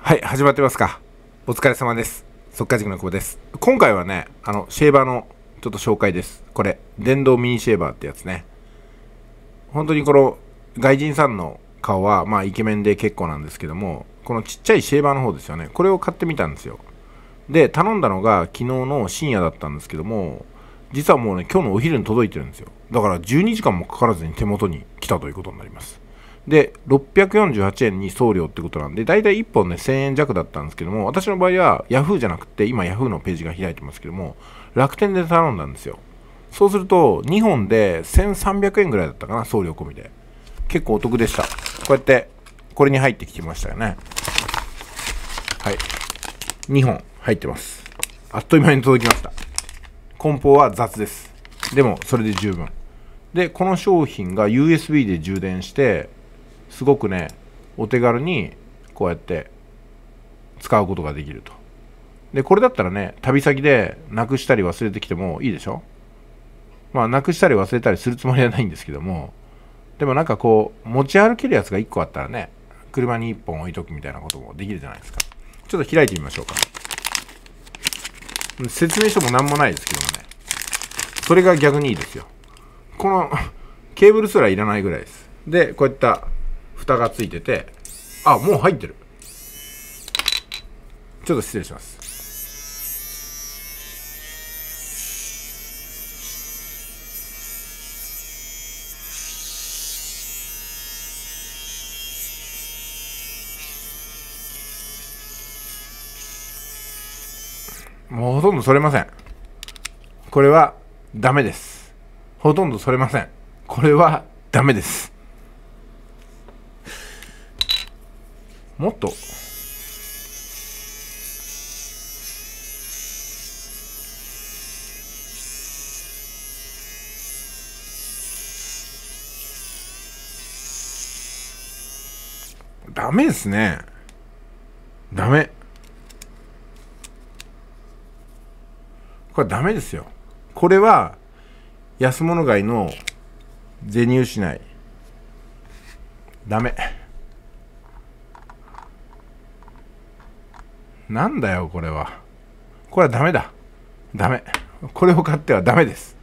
はい、始まってますか。お疲れ様です。速稼塾の久保です。今回はね、あの、シェーバーのちょっと紹介です。これ、電動ミニシェーバーってやつね。本当にこの、外人さんの顔は、まあ、イケメンで結構なんですけども、このちっちゃいシェーバーの方ですよね。これを買ってみたんですよ。で、頼んだのが昨日の深夜だったんですけども、実はもうね、今日のお昼に届いてるんですよ。だから12時間もかからずに手元に来たということになります。で、648円に送料ってことなんで、だいたい1本ね、1000円弱だったんですけども、私の場合は Yahoo じゃなくて、今 Yahoo のページが開いてますけども、楽天で頼んだんですよ。そうすると、2本で1300円ぐらいだったかな、送料込みで。結構お得でした。こうやって、これに入ってきましたよね。はい。2本入ってます。あっという間に届きました。梱包は雑です。でも、それで十分。で、この商品が USB で充電して、すごくねお手軽にこうやって使うことができると。でこれだったらね旅先でなくしたり忘れてきてもいいでしょ？まあなくしたり忘れたりするつもりはないんですけどもでもなんかこう持ち歩けるやつが1個あったらね車に1本置いとくみたいなこともできるじゃないですか。ちょっと開いてみましょうか。説明書も何もないですけどもね。それが逆にいいですよ。このケーブルすらいらないぐらいです。でこういった蓋がついててあもう入ってる。ちょっと失礼します。もうほとんど取れません。これはダメです。ほとんど取れません。これはダメです。もっと。ダメですね。ダメ。これダメですよ。これは安物買いの銭失い。ダメ。なんだよこれは。これはダメだ。ダメ。これを買ってはダメです。